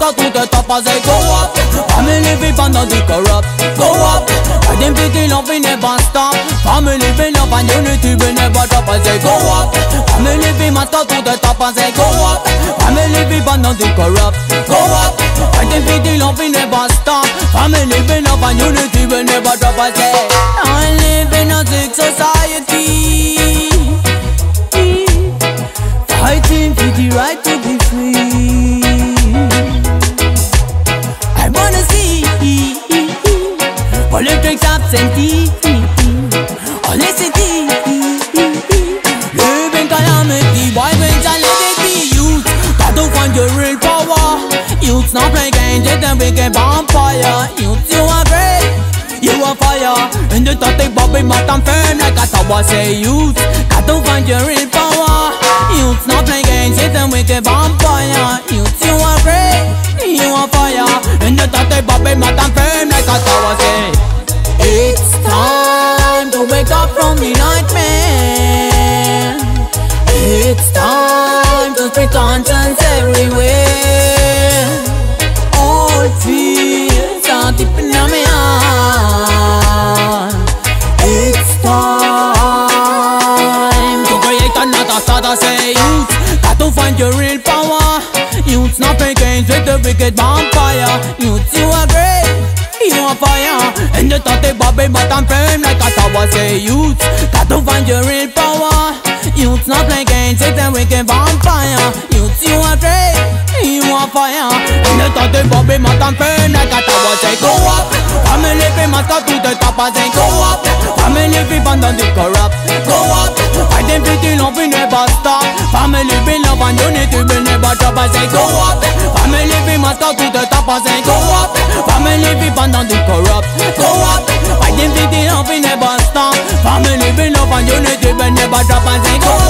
as they go up. Family be under the corrupt. Go up. Pity love we never stop Family be love and unity we never drop as they go up. Family be master to the top as they go up. Family be under the corrupt. Go up. Pity love we never stop Family be love and unity we never drop as they I live in a sick society Politics absentee Honesty Live in calamity Violence and let it be youth Got to find your real power Youths not play games Let them wicked vampire Youths you are great You are fire. In the thought they bobby and firm Like a tower say youths. Got to find your real power Youths not play games Let them wicked vampire I say youth Got to find your real power. Youths not play games with the wicked vampire. Youths you are great you on fire. And the thought they bobby but I'm firm like a tower. Say youth Got to find your real power. Youths not play games with the wicked vampire. Youths you are great You on fire. And the thought they bobby but I'm firm like a tower. Say go up Family be master to the top. I say go up Family be band on the corrupt never drop say go up. Family be master to the top I say go up. Family be band on the corrupt. Go up. Fight them pretty love we never stop. Family be love and unity we never drop I say go up